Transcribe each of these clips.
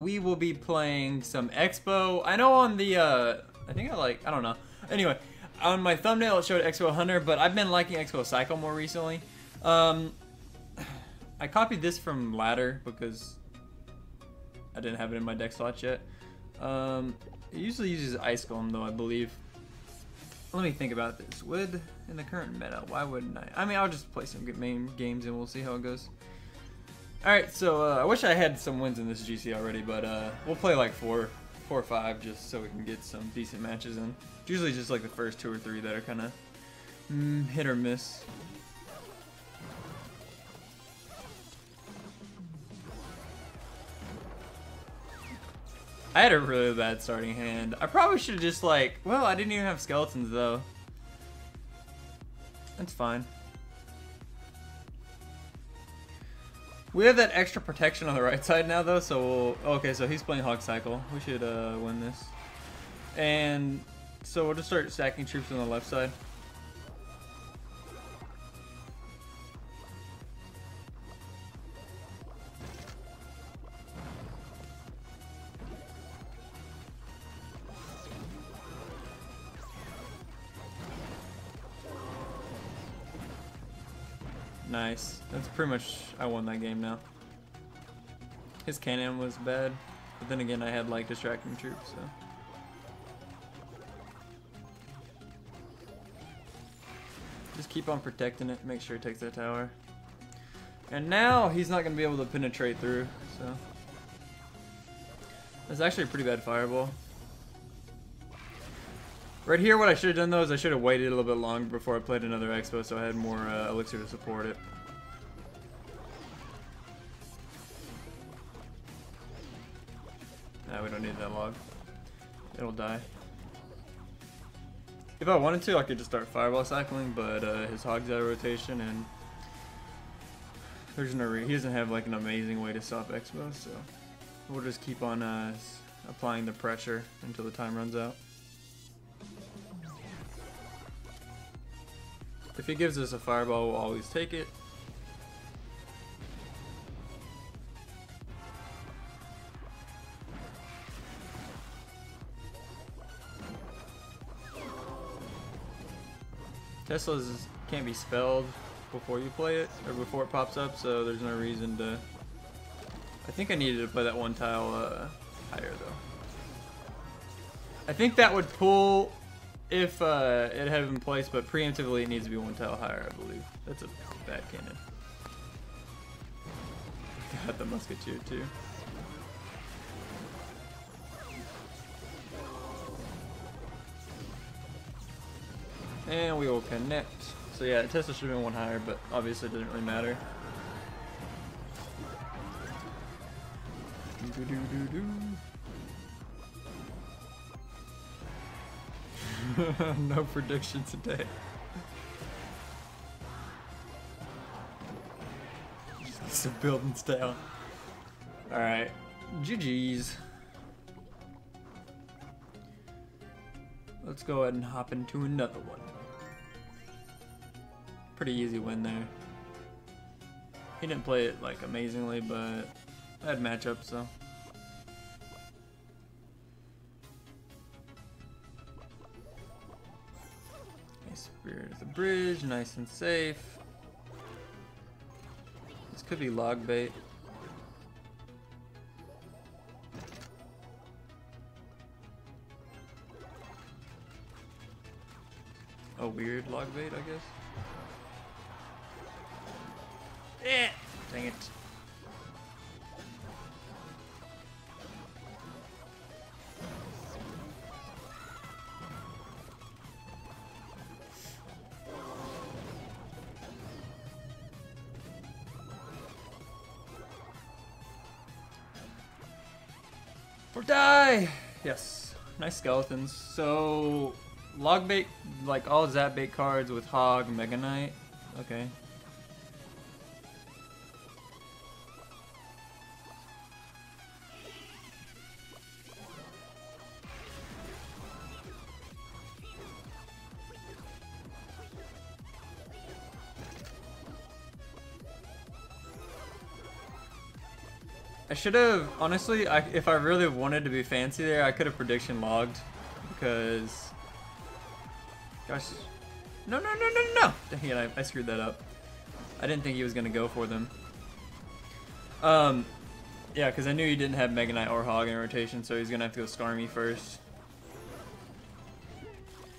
we will be playing some X-Bow. I know on the, uh, I think I like, I don't know. Anyway, on my thumbnail it showed X-Bow Hunter, but I've been liking X-Bow Cycle more recently. Um, I copied this from Ladder because I didn't have it in my deck slots yet. Um, it usually uses Ice Golem though, I believe. Let me think about this. Would, in the current meta, why wouldn't I? I mean, I'll just play some main games and we'll see how it goes. Alright, so uh, I wish I had some wins in this GC already, but uh, we'll play like four, four or five just so we can get some decent matches in. It's usually just like the first two or three that are kind of mm, hit or miss. I had a really bad starting hand. I probably should have just like, well, I didn't even have skeletons though. That's fine. We have that extra protection on the right side now, though, so we'll... Okay, so he's playing Hog Cycle. We should uh, win this. And so we'll just start stacking troops on the left side. Nice. That's pretty much, I won that game now. His cannon was bad, but then again I had like distracting troops, so. Just keep on protecting it, make sure it takes that tower. And now he's not going to be able to penetrate through, so. That's actually a pretty bad fireball. Right here, what I should have done though is I should have waited a little bit longer before I played another x-bow so I had more uh, elixir to support it. Nah, we don't need that log. It'll die. If I wanted to, I could just start fireball cycling, but uh, his hog's out of rotation and there's no he doesn't have like an amazing way to stop x-bow, so we'll just keep on uh, applying the pressure until the time runs out. If he gives us a fireball, we'll always take it. Tesla's can't be spelled before you play it, or before it pops up, so there's no reason to... I think I needed to play that one tile uh, higher, though. I think that would pull if uh, it had been placed, but preemptively it needs to be one tile higher, I believe. That's a bad cannon. Got the musketeer too. And we will connect. So yeah, Tesla should have been one higher, but obviously it doesn't really matter. Do -do -do no prediction today. Just a building style. Alright. GG's. Let's go ahead and hop into another one. Pretty easy win there. He didn't play it like amazingly, but I had matchups, so. The bridge, nice and safe. This could be log bait. A weird log bait, I guess. Nice skeletons. So, log bait, like all Zap bait cards with Hog, Mega Knight. Okay. I should have, honestly, I, if I really wanted to be fancy there, I could have prediction logged. Because... Gosh. No, no, no, no, no! Dang it, I, I screwed that up. I didn't think he was going to go for them. Um, yeah, because I knew he didn't have Mega Knight or Hog in rotation, so he's going to have to go Starmie first.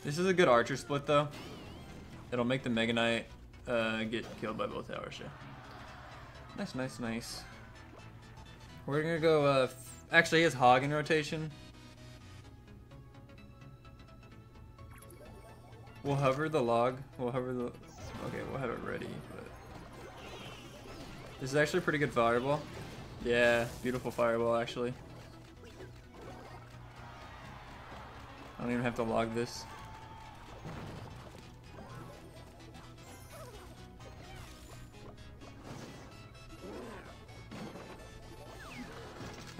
This is a good Archer split, though. It'll make the Mega Knight uh, get killed by both towers, yeah. Nice, nice, nice. We're gonna go, uh, actually has Hog in rotation. We'll hover the log. We'll hover the, okay, we'll have it ready, but. This is actually pretty good fireball. Yeah, beautiful fireball, actually. I don't even have to log this.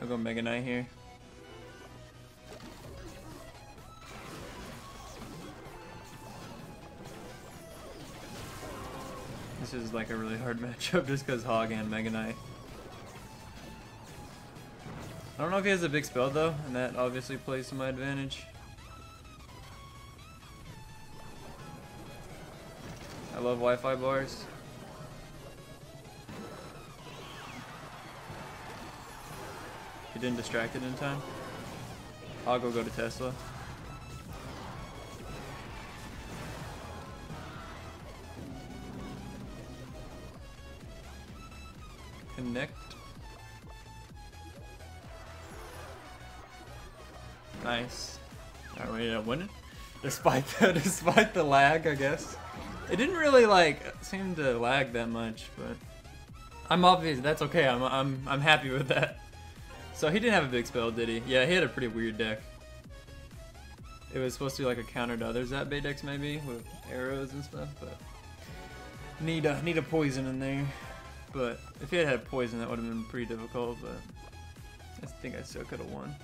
Go Mega Knight here. This is like a really hard matchup just because Hog and Mega Knight. I don't know if he has a big spell though, and that obviously plays to my advantage. I love Wi-Fi bars. He didn't distract it in time. I'll go go to Tesla. Connect. Nice. Are we uh, winning? Despite the, despite the lag, I guess. It didn't really like seem to lag that much, but I'm obvious. That's okay. I'm I'm I'm happy with that. So he didn't have a big spell, did he? Yeah, he had a pretty weird deck. It was supposed to be like a counter to other bait decks maybe, with arrows and stuff, but... Need a, need a poison in there. But if he had had poison, that would have been pretty difficult, but... I think I still could have won.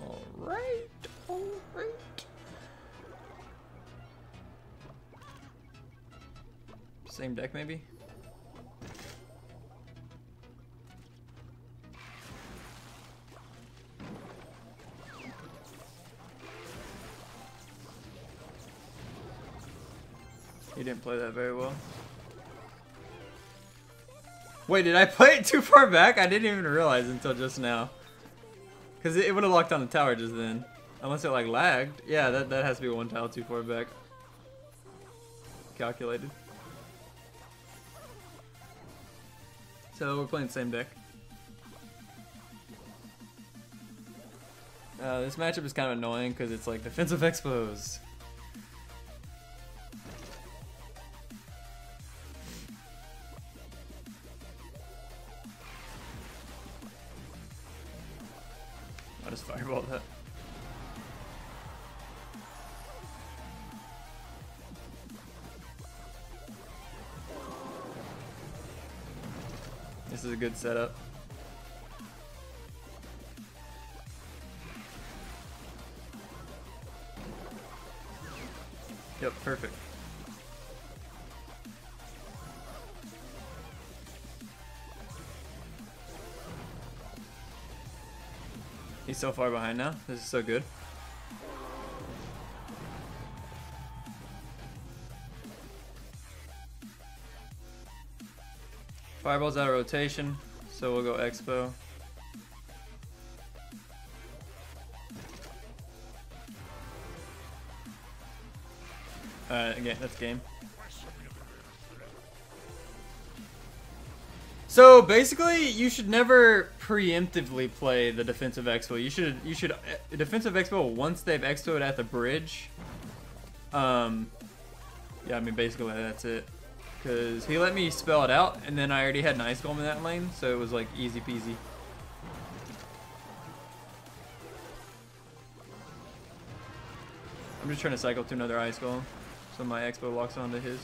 Alright, alright. Same deck maybe? He didn't play that very well. Wait, did I play it too far back? I didn't even realize until just now. Because it, would have locked on the tower just then. Unless it like lagged. Yeah, that, that has to be one tile too far back. Calculated. So we're playing the same deck. Uh, this matchup is kind of annoying because it's like defensive x-bows. Good setup. Yep, perfect. He's so far behind now. This is so good. Fireball's out of rotation, so we'll go X-Bow. Alright, again, that's game. So basically, you should never preemptively play the defensive x-bow. You should you should uh, defensive x-bow once they've expoed at the bridge. Um, yeah, I mean basically that's it. Cause he let me spell it out, and then I already had an ice golem in that lane, so it was like easy peasy. I'm just trying to cycle to another ice golem, so my x-bow locks onto his,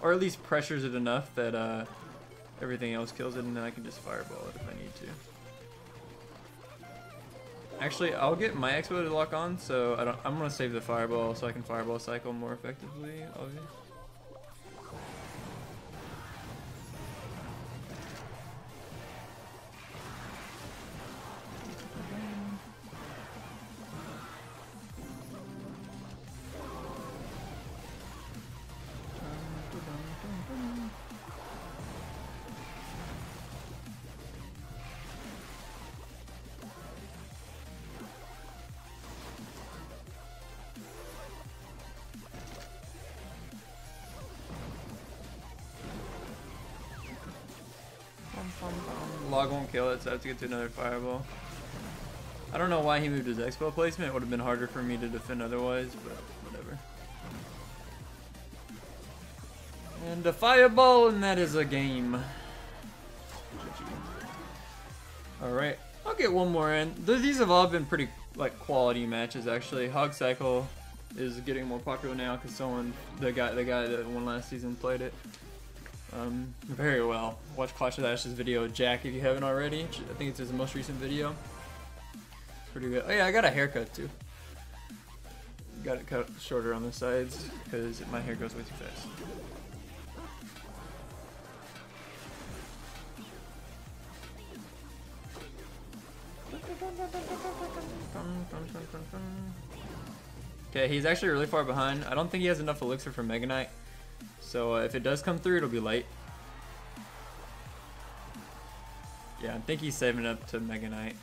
or at least pressures it enough that uh everything else kills it, and then I can just fireball it if I need to. Actually, I'll get my x-bow to lock on, so I don't. I'm gonna save the fireball so I can fireball cycle more effectively. Obviously. Kill it, so I have to get to another fireball. I don't know why he moved his x-bow placement. It would have been harder for me to defend otherwise, but whatever. And a fireball, and that is a game. Alright, I'll get one more in. These have all been pretty like quality matches actually. Hog Cycle is getting more popular now because someone, the guy, the guy that won last season played it um, very well. Watch Clash of Ashes video, Jack, if you haven't already. I think it's his most recent video. Pretty good. Oh yeah, I got a haircut too. Got it cut shorter on the sides because my hair goes way too fast. Okay, he's actually really far behind. I don't think he has enough elixir for Mega Knight. So uh, if it does come through, it'll be late. Yeah, I think he's saving up to Mega Knight.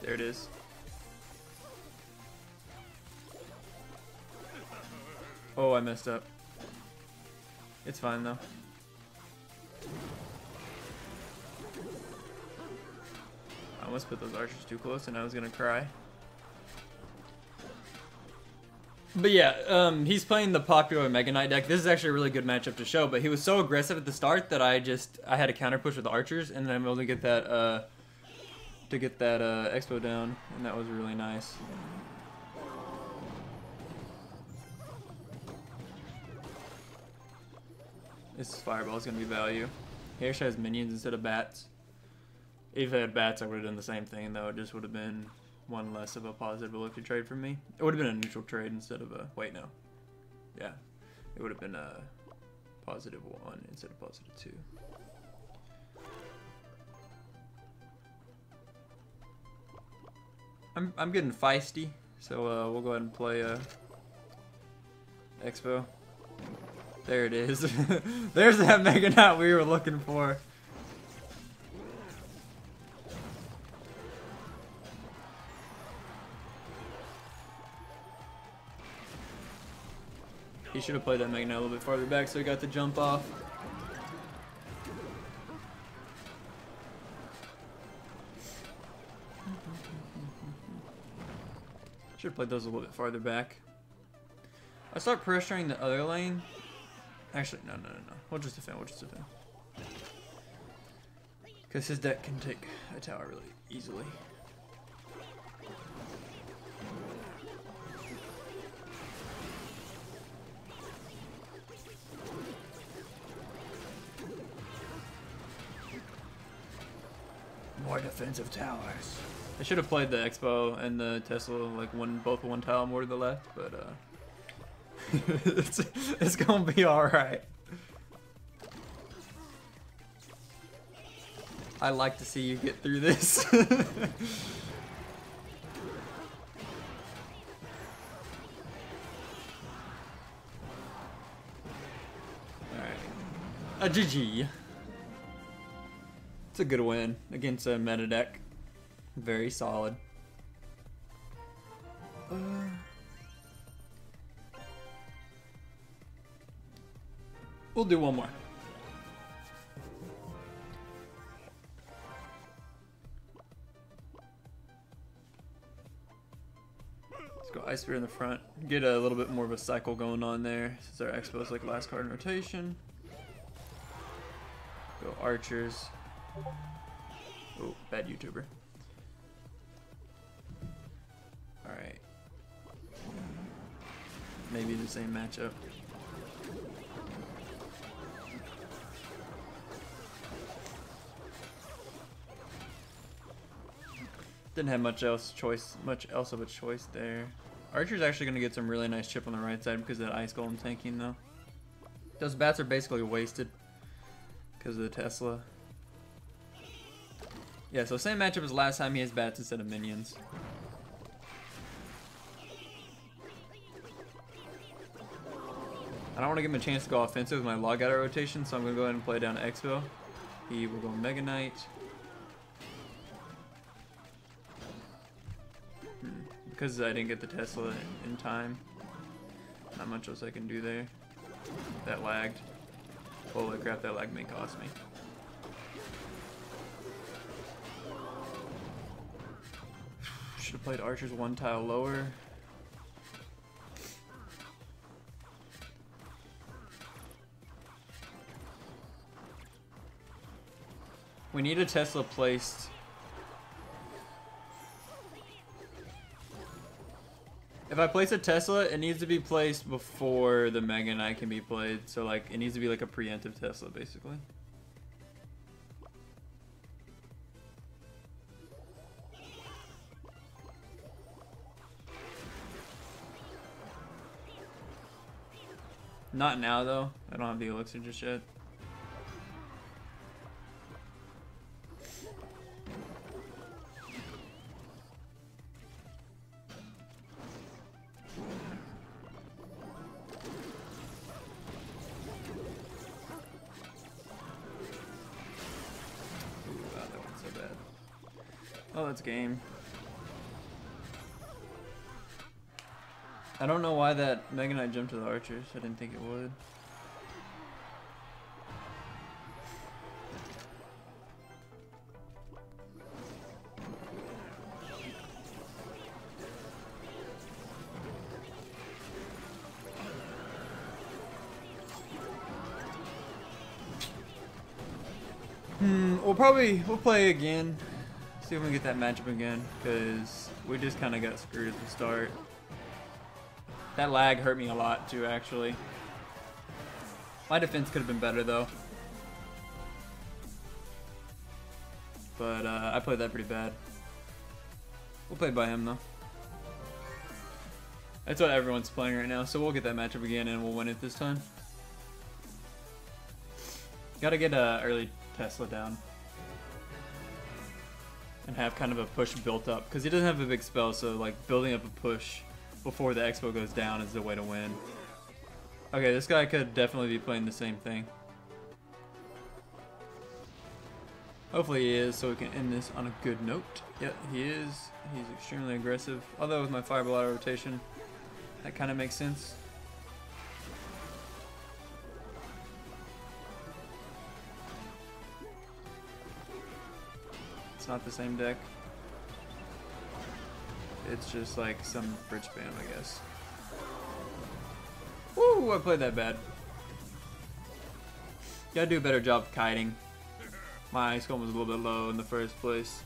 There it is. Oh, I messed up. It's fine though. I almost put those archers too close and I was gonna cry. But yeah, um, he's playing the popular Mega Knight deck. This is actually a really good matchup to show, but he was so aggressive at the start that I just I had a counter push with the archers, and then I'm able to get that uh, to get that uh, x-bow down, and that was really nice. This fireball is gonna be value. He actually has minions instead of bats. If I had bats, I would have done the same thing, though. It just would have been one less of a positive ability trade for me. It would have been a neutral trade instead of a... Wait, no. Yeah. It would have been a positive one instead of positive two. I'm, I'm getting feisty, so uh, we'll go ahead and play uh, X-Bow. There it is. There's that Mega Knight we were looking for. He should have played that Knight a little bit farther back so he got the jump off. Should have played those a little bit farther back. I start pressuring the other lane. Actually, no, no, no, no. We'll just defend, we'll just defend. Because his deck can take a tower really easily. Towers. I should have played the X-Bow and the Tesla like one both one tile more to the left, but uh it's, it's gonna be alright. I like to see you get through this. A GG. It's a good win against a meta deck. Very solid. Uh, we'll do one more. Let's go Ice Spirit in the front. Get a little bit more of a cycle going on there since our X-Bow is like last card in rotation. Go Archers. Oh, bad YouTuber. Maybe the same matchup. Didn't have much else choice, much else of a choice there. Archer's actually gonna get some really nice chip on the right side because that ice golem tanking though. Those bats are basically wasted because of the Tesla. Yeah, so same matchup as last time, he has bats instead of minions. I don't want to give him a chance to go offensive with my log out rotation, so I'm going to go ahead and play down X-Bow. He will go Mega Knight. Hmm. Because I didn't get the Tesla in, in time. Not much else I can do there. That lagged. Holy crap, that lag may cost me. Should have played archers one tile lower. We need a Tesla placed. If I place a Tesla, it needs to be placed before the Mega Knight can be played. So like, it needs to be like a preemptive Tesla, basically. Not now though. I don't have the elixir just yet. Game. I don't know why that Mega Knight jumped to the archers. I didn't think it would. Hmm, we'll probably, we'll play again. See if we can get that matchup again, because we just kind of got screwed at the start. That lag hurt me a lot too, actually. My defense could have been better though. But uh, I played that pretty bad. We'll play by him though. That's what everyone's playing right now, so we'll get that matchup again and we'll win it this time. Gotta get a early Tesla down and have kind of a push built up because he doesn't have a big spell so like building up a push before the x-bow goes down is the way to win. Okay this guy could definitely be playing the same thing. Hopefully he is so we can end this on a good note. Yep he is. He's extremely aggressive. Although with my fireball out of rotation that kind of makes sense It's not the same deck. It's just like some bridge spam, I guess. Woo! I played that bad. Gotta do a better job of kiting. My ice golem was a little bit low in the first place.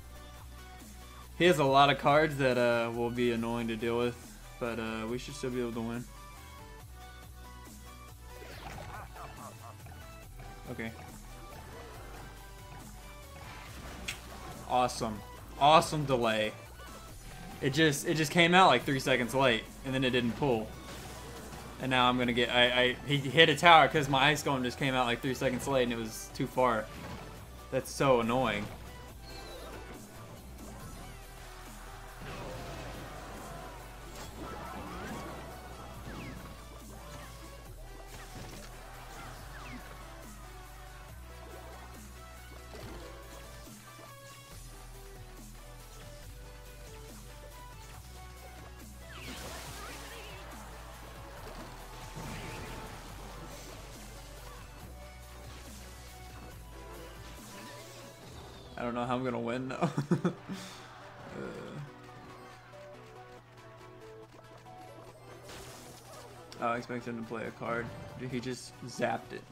He has a lot of cards that uh, will be annoying to deal with, but uh, we should still be able to win. Okay. Awesome. Awesome delay. It just it just came out like three seconds late, and then it didn't pull. And now I'm gonna get I, I he hit a tower because my ice golem just came out like three seconds late and it was too far. That's so annoying. I don't know how I'm gonna win though. uh. I expect him to play a card. He just zapped it.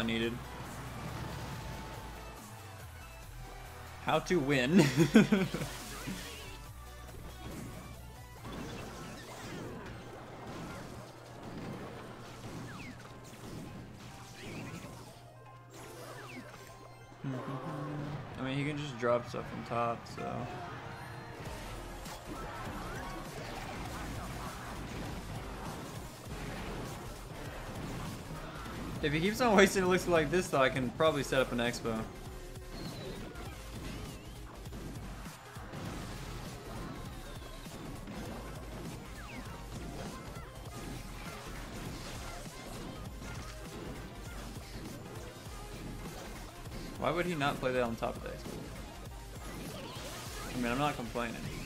I needed. How to win. I mean, he can just drop stuff from top, so... If he keeps on wasting elixir like this, though, I can probably set up an x-bow. Why would he not play that on top of the x-bow? I mean, I'm not complaining.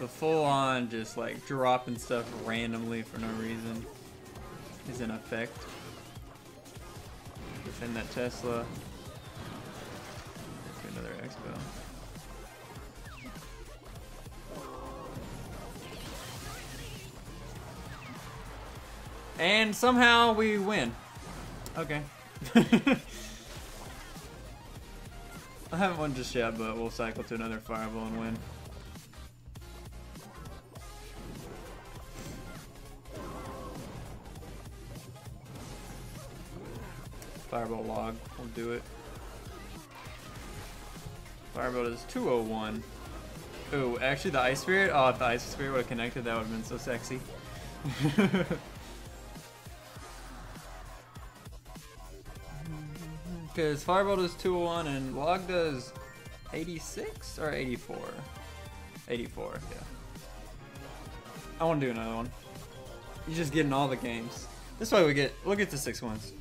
The, full on just like dropping stuff randomly for no reason is in effect. Defend that Tesla. another x-bow. And somehow we win. Okay. I haven't won just yet, but we'll cycle to another fireball and win. Fireball log, we'll do it. Fireball is 201. Oh, actually the Ice Spirit? Oh, if the Ice Spirit would have connected, that would have been so sexy. Because Fireball does 201 and Log does 86 or 84? 84, yeah. I want to do another one. You're just getting all the games. This way we get, we'll get to six ones.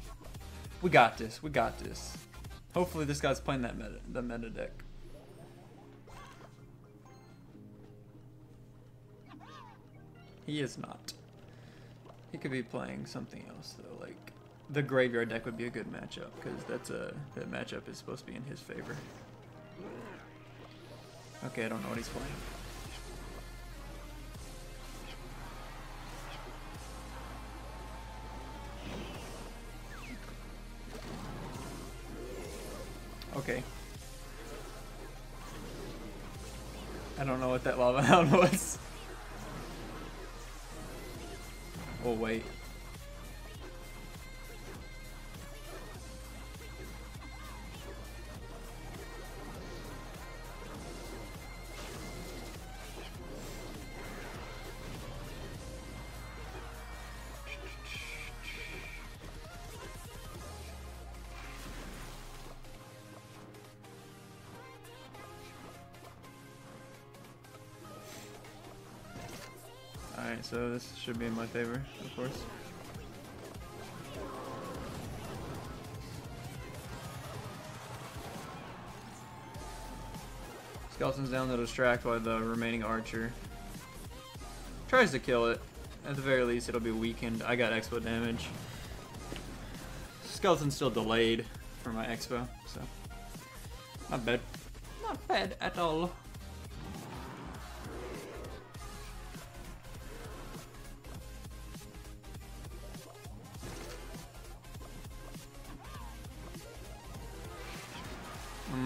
We got this, we got this. Hopefully this guy's playing that meta, the meta deck. He is not. He could be playing something else though, like the graveyard deck would be a good matchup because that's a that matchup is supposed to be in his favor. Okay, I don't know what he's playing. So this should be in my favor, of course. Skeleton's down to distract by the remaining archer tries to kill it. At the very least, it'll be weakened. I got x-bow damage. Skeleton's still delayed for my x-bow, so not bad. Not bad at all.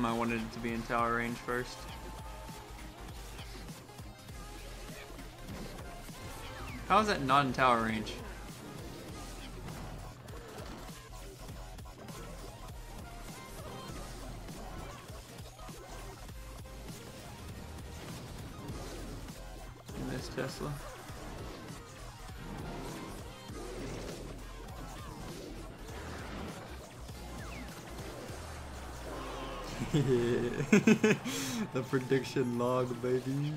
I wanted it to be in tower range first. How is that not in tower range? the prediction log, baby.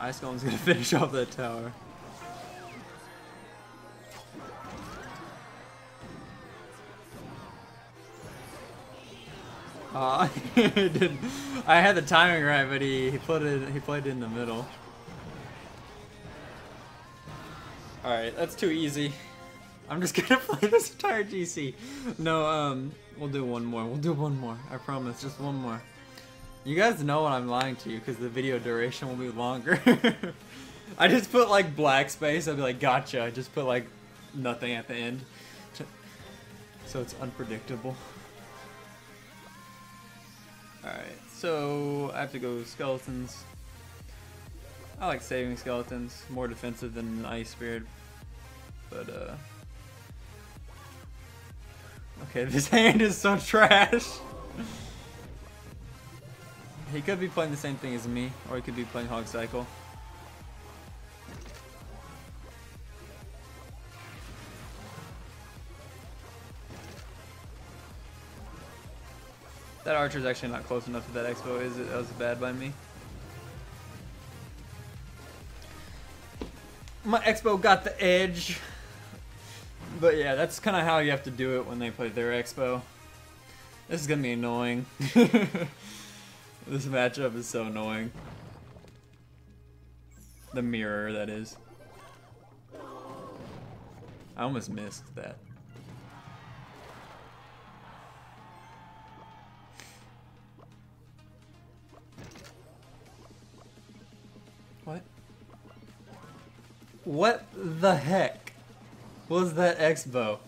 Ice Golem's gonna finish off that tower. Uh, didn't. I had the timing right, but he, he put it he played it in the middle. Alright, that's too easy. I'm just gonna play this entire GC. No, um, we'll do one more. We'll do one more. I promise, just one more. You guys know when I'm lying to you because the video duration will be longer. I just put like black space. I'd be like, gotcha. I just put like nothing at the end. So it's unpredictable. So I have to go skeletons. I like saving skeletons, more defensive than an Ice Spirit. But, uh... Okay, this hand is so trash! he could be playing the same thing as me, or he could be playing Hog Cycle. That archer's actually not close enough to that x-bow, is it? That was bad by me. My x-bow got the edge. But yeah, that's kind of how you have to do it when they play their x-bow. This is gonna be annoying. this matchup is so annoying. The mirror, that is. I almost missed that. What the heck was that X-Bow?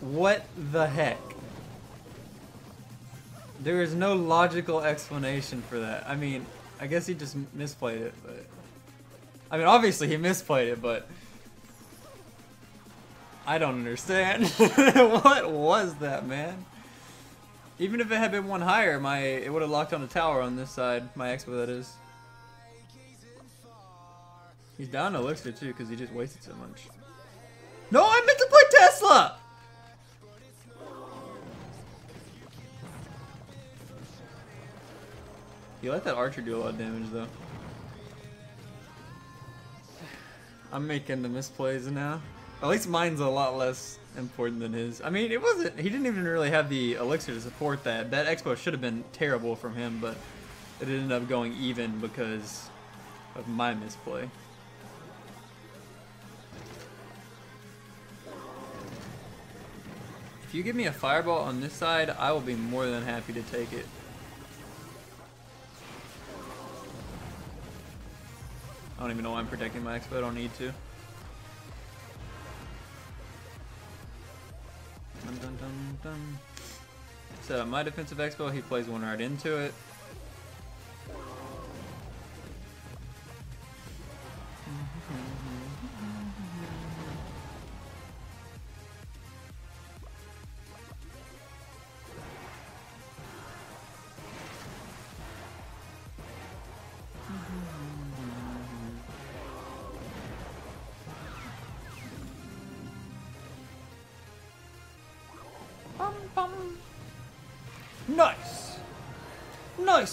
What the heck? There is no logical explanation for that. I mean, I guess he just misplayed it, but... I mean, obviously he misplayed it, but... I don't understand. what was that, man? Even if it had been one higher, my it would have locked on the tower on this side. My x-bow, that is. He's down elixir too, because he just wasted so much. No, I meant to play Tesla! You let that archer do a lot of damage though. I'm making the misplays now. At least mine's a lot less important than his. I mean, it wasn't. He didn't even really have the elixir to support that. That x-bow should have been terrible from him, but it ended up going even because of my misplay. If you give me a fireball on this side, I will be more than happy to take it. I don't even know why I'm protecting my x-bow. I don't need to. Dun, dun, dun, my defensive x-bow, he plays one right into it.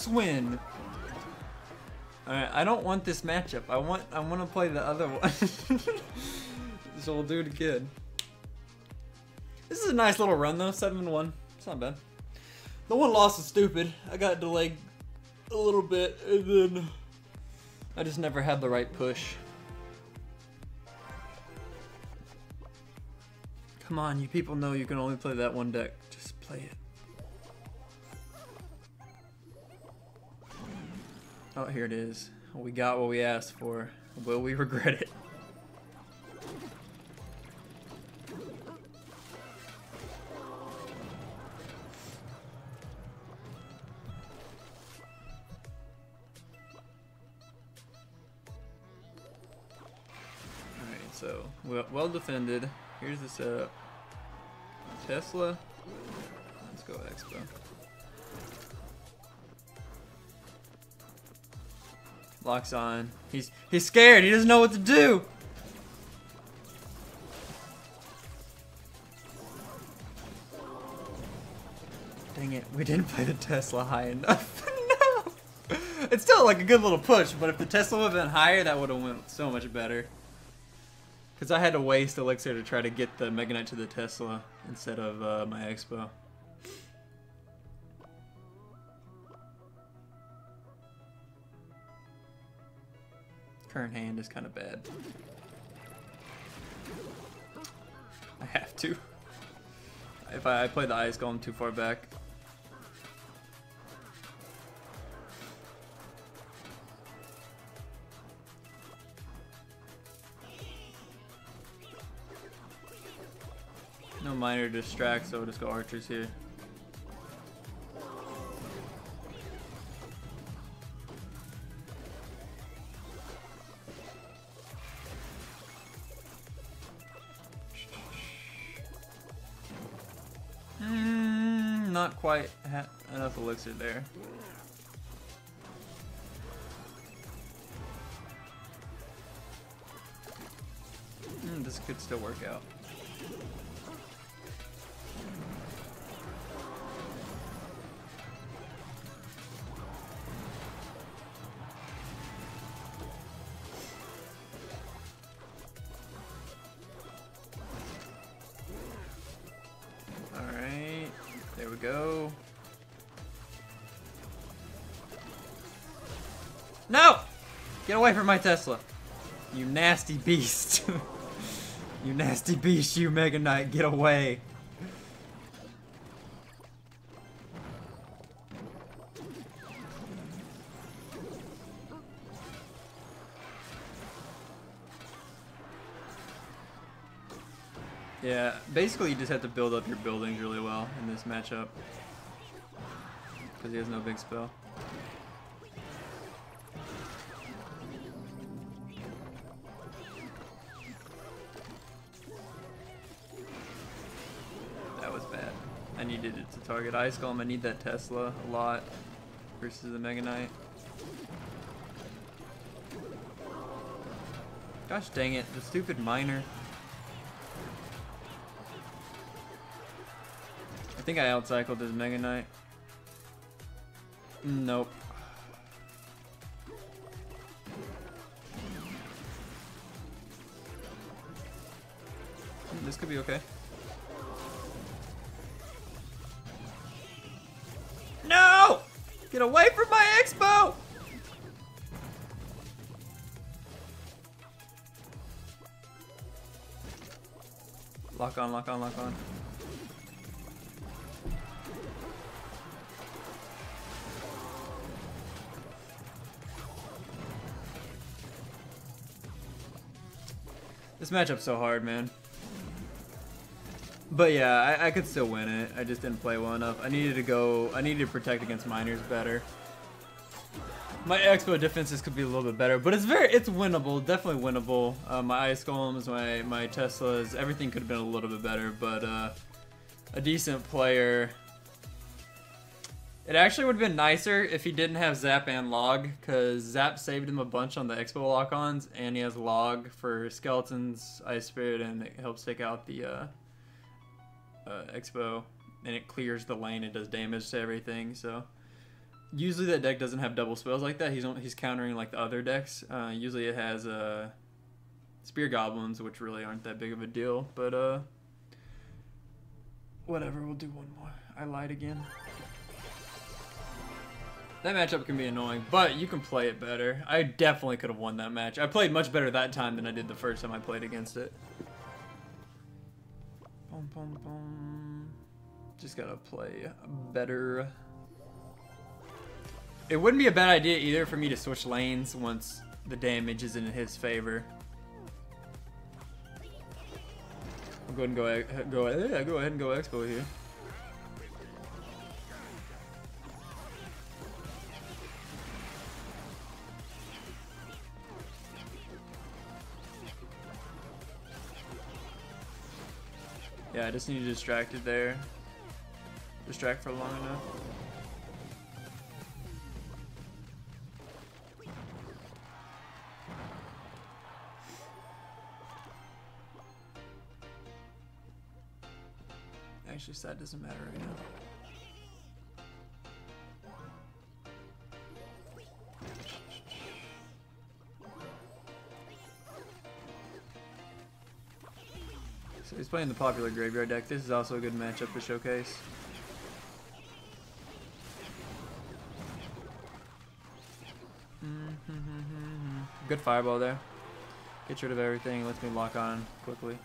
Win! Alright, I don't want this matchup. I want I want to play the other one. so we'll do it again. This is a nice little run though, 7-1. It's not bad. The one loss is stupid. I got delayed a little bit and then I just never had the right push. Come on, you people know you can only play that one deck. Just play it. Oh, here it is. We got what we asked for. Will we regret it? So, well, well defended. Here's the setup. Uh, Tesla. Let's go X-Bow. Locks on. He's he's scared. He doesn't know what to do. Dang it, we didn't play the Tesla high enough. no! It's still like a good little push, but if the Tesla would have been higher, that would have went so much better. Because I had to waste Elixir to try to get the Mega Knight to the Tesla instead of uh, my X-Bow. Current hand is kind of bad. I have to. If I, I play the Ice Golem too far back. No Miner distract, so we'll just go archers here. Elixir there. Mm, this could still work out. Away from my Tesla. You nasty beast. you nasty beast, you Mega Knight, get away. Yeah, basically you just have to build up your buildings really well in this matchup. Because he has no big spell. I needed it to target Ice Golem. I need that Tesla a lot versus the Mega Knight. Gosh dang it, the stupid miner. I think I outcycled his Mega Knight. Nope. Hmm, this could be okay. This matchup's so hard, man. But yeah, I, I, could still win it. I just didn't play well enough. I needed to go. I needed to protect against miners better. My x-bow defenses could be a little bit better, but it's very, it's winnable. Definitely winnable. Uh, my ice golems, my my Teslas, everything could have been a little bit better, but uh, a decent player. It actually would have been nicer if he didn't have Zap and Log, because Zap saved him a bunch on the X-Bow lock-ons, and he has Log for Skeletons, Ice Spirit, and it helps take out the uh, uh, X-Bow, and it clears the lane and does damage to everything, so... Usually that deck doesn't have double spells like that, he's, he's countering like the other decks. Uh, usually it has uh, Spear Goblins, which really aren't that big of a deal, but uh, whatever, we'll do one more. I lied again. That matchup can be annoying, but you can play it better. I definitely could have won that match. I played much better that time than I did the first time I played against it. Boom, boom, boom. Just gotta play better. It wouldn't be a bad idea either for me to switch lanes once the damage is in his favor. I'll go ahead and go, go, go ahead and go X-Bow here. Yeah, I just need to distract it there. Distract for long enough. Actually, that doesn't matter right now. He's playing the popular graveyard deck. This is also a good matchup to showcase. Good fireball there. Gets rid of everything, lets me lock on quickly.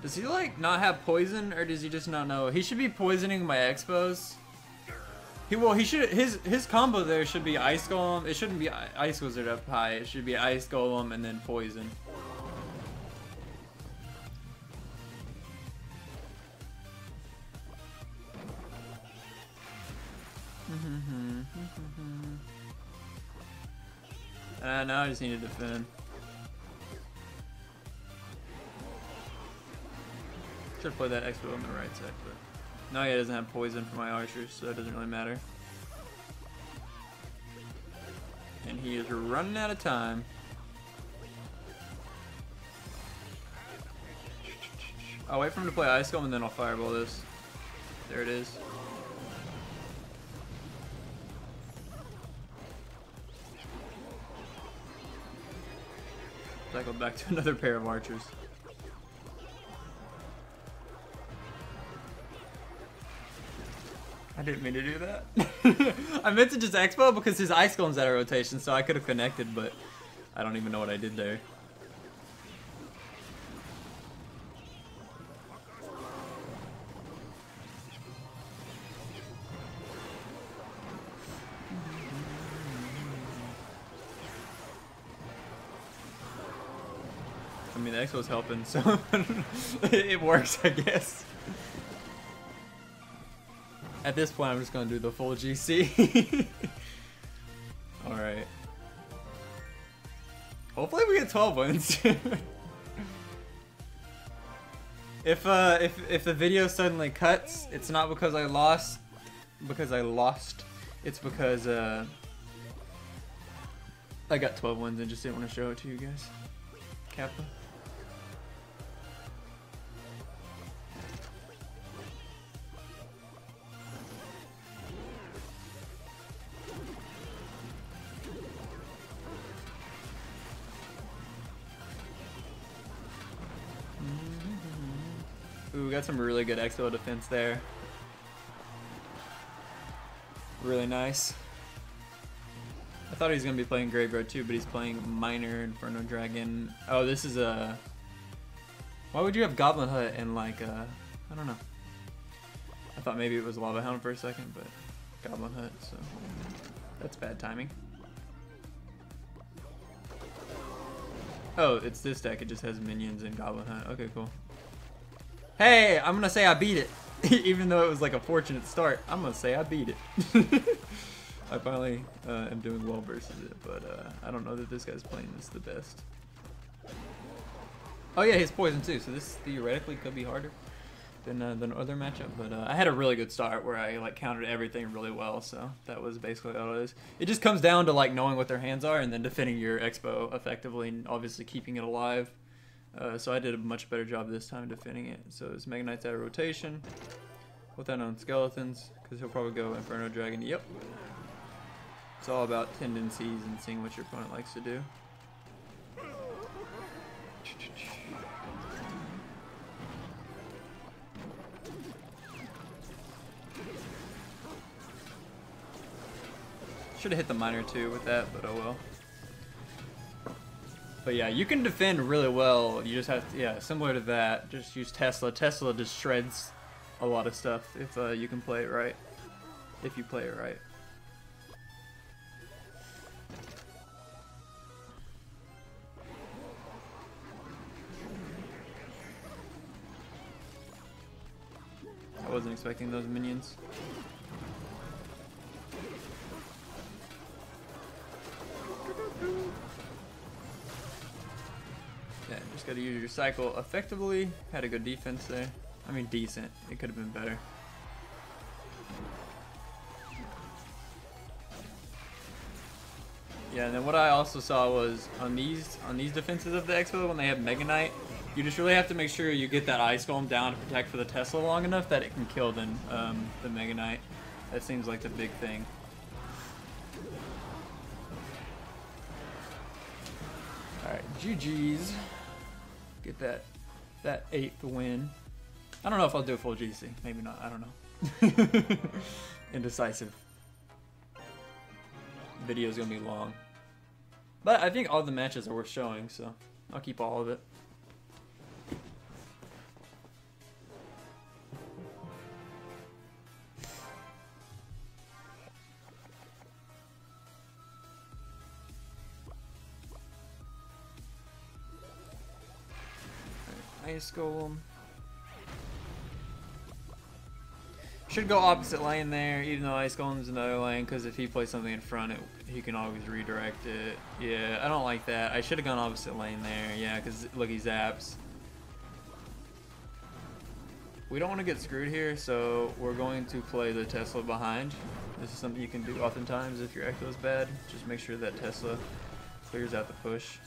Does he like not have poison or does he just not know? He should be poisoning my x-bows. He well he should his his combo there should be ice golem. It shouldn't be ice wizard up high. It should be ice golem and then poison. Uh, now I just need to defend. Should play that X-Bow on the right side, but no, he doesn't have poison for my archers, so it doesn't really matter. And he is running out of time. I'll wait for him to play Ice Golem and then I'll fireball this. There it is. Cycle back to another pair of archers. I didn't mean to do that. I meant to just x-bow because his ice golem's out of rotation, so I could have connected, but I don't even know what I did there. I mean, the x-bow's helping, so it works, I guess. At this point, I'm just gonna do the full GC. Alright. Hopefully we get 12 wins. if uh if if the video suddenly cuts, it's not because I lost because I lost. It's because uh I got 12 wins and just didn't want to show it to you guys. Kappa. Got some really good x-bow defense there. Really nice. I thought he was gonna be playing Graveyard too, but he's playing Miner Inferno Dragon. Oh, this is a. Why would you have Goblin Hut and like uh, I don't know. I thought maybe it was Lava Hound for a second, but Goblin Hut, so that's bad timing. Oh, it's this deck. It just has minions and Goblin Hut. Okay, cool. Hey, I'm gonna say I beat it. Even though it was like a fortunate start, I'm gonna say I beat it. I finally uh, am doing well versus it, but uh, I don't know that this guy's playing this the best. Oh yeah, he's poison too, so this theoretically could be harder than uh, than other matchup. But uh, I had a really good start where I like countered everything really well, so that was basically all it is. It just comes down to like knowing what their hands are and then defending your x-bow effectively, and obviously keeping it alive. Uh, so I did a much better job this time defending it. So it's Mega Knight's out of rotation. With unknown skeletons, because he'll probably go Inferno Dragon. Yep. It's all about tendencies and seeing what your opponent likes to do. Should have hit the miner too with that, but oh well. But yeah, you can defend really well. You just have to, yeah, similar to that, just use Tesla. Tesla just shreds a lot of stuff if uh, you can play it right. If you play it right. I wasn't expecting those minions. Yeah, just gotta use your cycle effectively. Had a good defense there. I mean, decent. It could have been better. Yeah, and then what I also saw was on these on these defenses of the X-Bow when they have Mega Knight, you just really have to make sure you get that Ice Golem down to protect for the Tesla long enough that it can kill the, um, the Mega Knight. That seems like the big thing. Alright, GG's. Get that that eighth win. I don't know if I'll do a full GC. Maybe not. I don't know. Indecisive. Video's gonna be long. But I think all the matches are worth showing, so I'll keep all of it. Ice Golem. Should go opposite lane there, even though Ice Golem's another lane, because if he plays something in front, it, he can always redirect it. Yeah, I don't like that. I should have gone opposite lane there, yeah, because look, he zaps. We don't want to get screwed here, so we're going to play the Tesla behind. This is something you can do oftentimes if your echo is bad. Just make sure that Tesla clears out the push.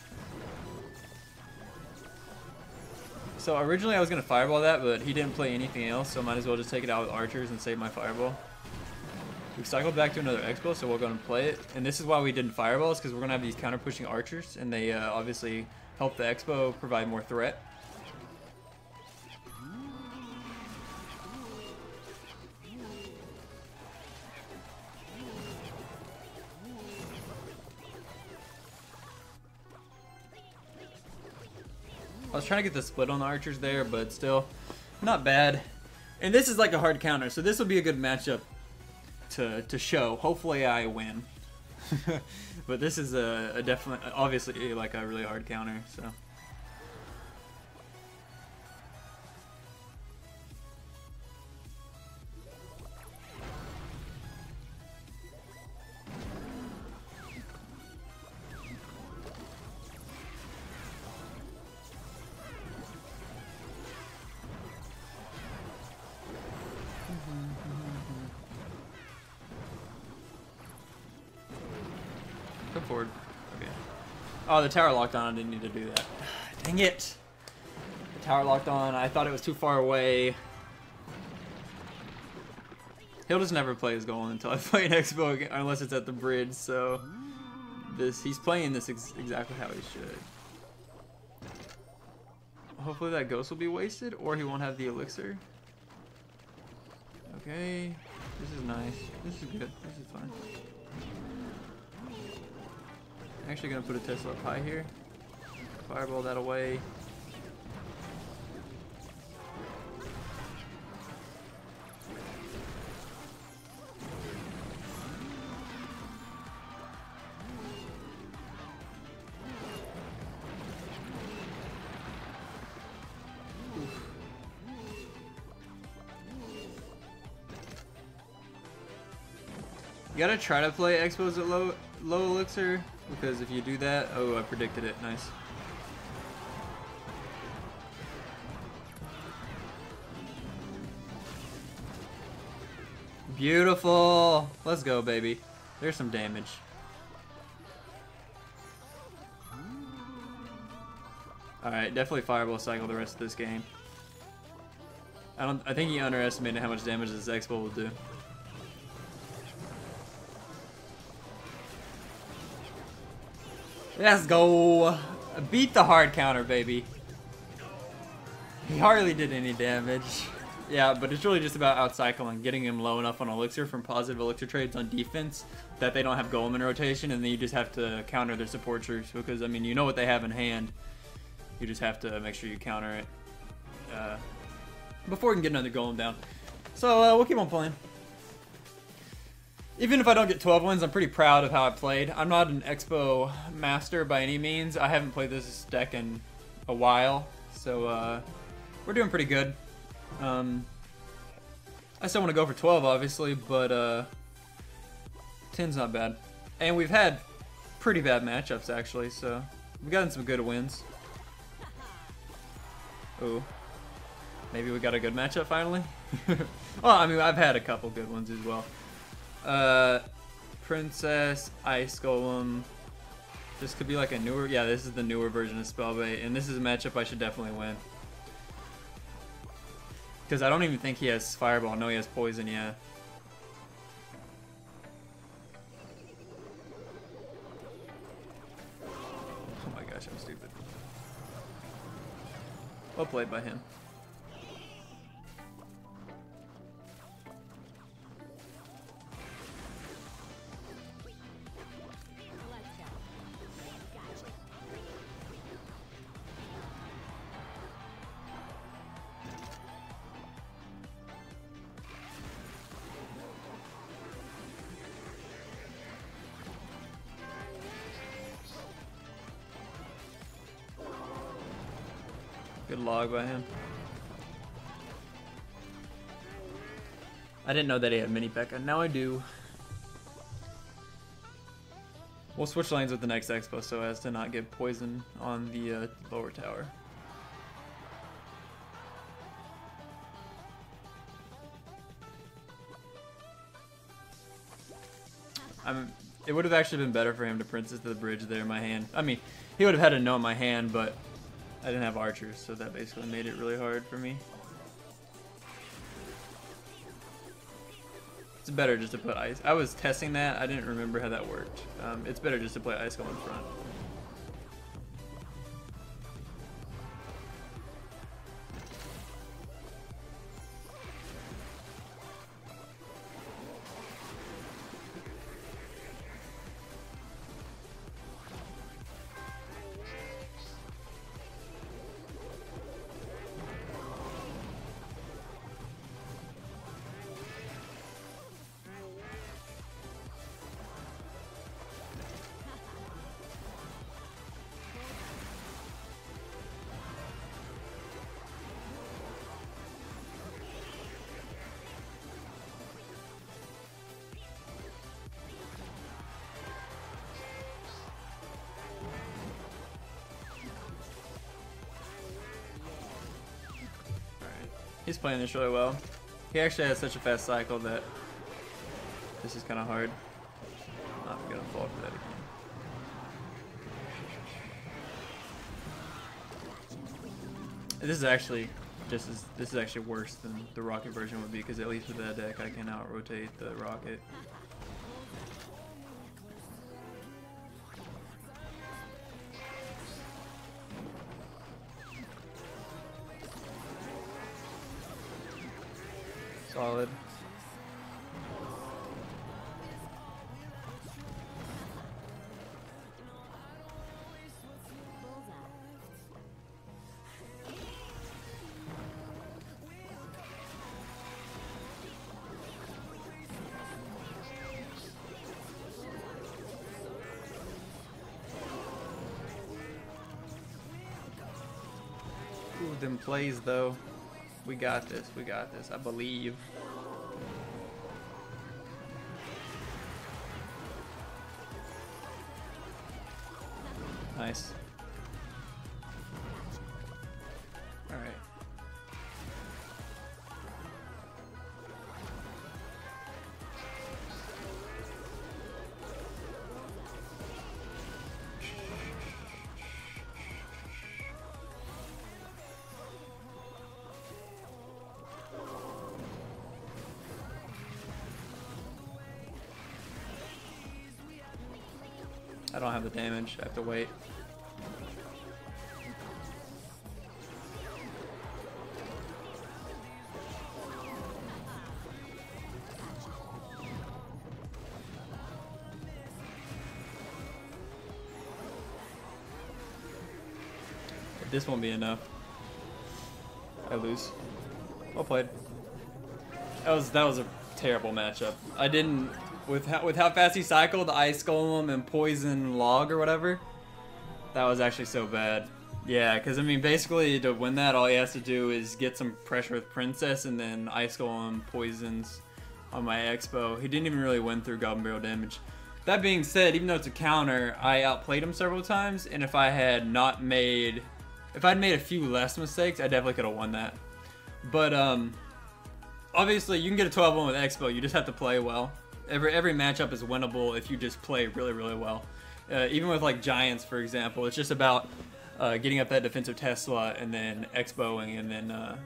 So originally I was going to fireball that, but he didn't play anything else, so might as well just take it out with archers and save my fireball. We've cycled back to another x-bow, so we're going to play it. And this is why we didn't fireballs, because we're going to have these counter-pushing archers, and they uh, obviously help the x-bow provide more threat. I was trying to get the split on the archers there, but still, not bad. And this is like a hard counter, so this will be a good matchup to, to show. Hopefully I win. but this is a, a definite, obviously like a really hard counter, so. Oh, the tower locked on. I didn't need to do that. Dang it. The tower locked on. I thought it was too far away. He'll just never play his goal until I play X-Bow again, unless it's at the bridge, so... This, he's playing this ex exactly how he should. Hopefully that ghost will be wasted, or he won't have the elixir. Okay, this is nice. This is good. This is fine. Actually gonna put a Tesla up high here. Fireball that away. You gotta try to play x-bows at low low elixir because if you do that, oh, I predicted it. Nice. Beautiful. Let's go, baby. There's some damage. Alright, definitely Fireball cycle the rest of this game. I don't I think he underestimated how much damage this X-Bow will do. Let's go. Beat the hard counter, baby. He hardly did any damage. Yeah, but it's really just about outcycling, getting him low enough on elixir from positive elixir trades on defense that they don't have golem in rotation, and then you just have to counter their support troops because I mean you know what they have in hand. You just have to make sure you counter it uh, before we can get another golem down. So uh, we'll keep on playing. Even if I don't get 12 wins, I'm pretty proud of how I played. I'm not an X-Bow master by any means. I haven't played this deck in a while, so uh, we're doing pretty good. Um, I still want to go for 12, obviously, but uh, 10's not bad. And we've had pretty bad matchups, actually, so we've gotten some good wins. Ooh. Maybe we got a good matchup finally? well, I mean, I've had a couple good ones as well. Uh, Princess, Ice Golem. This could be like a newer, yeah, this is the newer version of Spellbait, and this is a matchup I should definitely win. Because I don't even think he has Fireball. No, he has Poison, yeah. Oh my gosh, I'm stupid. Well played by him. Him. I didn't know that he had mini P.E.K.K.A. Now I do. We'll switch lanes with the next x-bow so as to not get poison on the uh, lower tower. I'm, it would have actually been better for him to princess to the bridge there in my hand. I mean, he would have had to know in my hand, but I didn't have archers, so that basically made it really hard for me. It's better just to put ice. I was testing that. I didn't remember how that worked. Um, it's better just to play ice going in front. He's playing this really well. He actually has such a fast cycle that this is kind of hard. I'm not gonna fall for that again. This is actually just as this is actually worse than the rocket version would be because at least with that deck I can out rotate the rocket. Ooh, them plays though. We got this. We got this. I believe. Nice. The damage. I have to wait. But this won't be enough. I lose. Well played. That was that was a terrible matchup. I didn't with how, with how fast he cycled, Ice Golem and Poison Log or whatever. That was actually so bad. Yeah, because I mean, basically to win that, all he has to do is get some pressure with Princess and then Ice Golem poisons on my X-Bow. He didn't even really win through Goblin Barrel damage. That being said, even though it's a counter, I outplayed him several times, and if I had not made, if I'd made a few less mistakes, I definitely could have won that. But um, obviously, you can get a 12-1 with X-Bow. You just have to play well. Every every matchup is winnable if you just play really really well. Uh, even with like Giants, for example, it's just about uh, getting up that defensive Tesla and then x-bowing and then uh,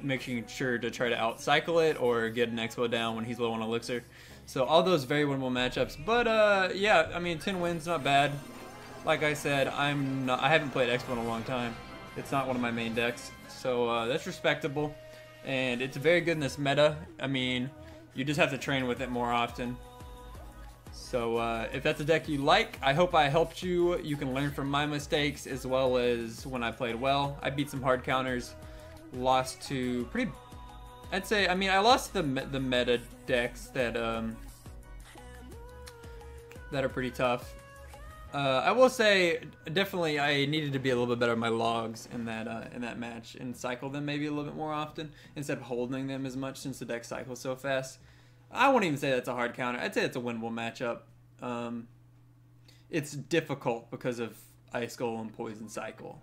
making sure to try to outcycle it or get an x-bow down when he's low on elixir. So all those very winnable matchups. But uh, yeah, I mean 10 wins not bad. Like I said, I'm not, I haven't played x-bow in a long time. It's not one of my main decks, so uh, that's respectable. And it's very good in this meta. I mean, you just have to train with it more often. So uh, if that's a deck you like, I hope I helped you. You can learn from my mistakes as well as when I played well. I beat some hard counters, lost to pretty. I'd say I mean I lost the the meta decks that um that are pretty tough. Uh, I will say, definitely, I needed to be a little bit better at my logs in that uh, in that match and cycle them maybe a little bit more often instead of holding them as much since the deck cycles so fast. I won't even say that's a hard counter. I'd say it's a winnable matchup. Um, it's difficult because of Ice Golem Poison Cycle,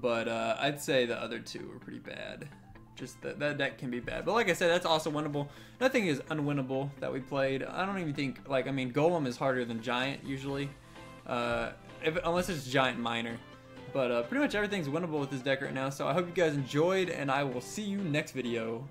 but uh, I'd say the other two are pretty bad. Just that that deck can be bad, but like I said, that's also winnable. Nothing is unwinnable that we played. I don't even think like I mean Golem is harder than Giant usually uh, if, unless it's giant miner. But uh, pretty much everything's winnable with this deck right now, so I hope you guys enjoyed, and I will see you next video.